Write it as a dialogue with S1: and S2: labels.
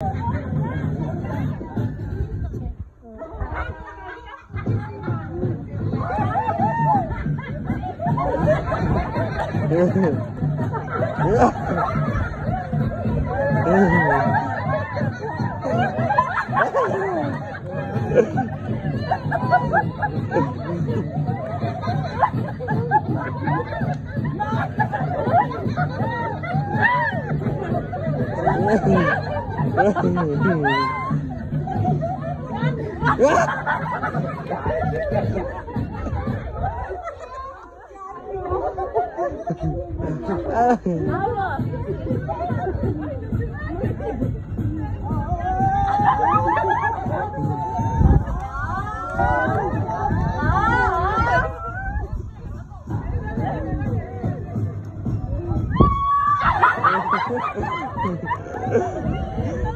S1: Yeah.
S2: Oh, my God.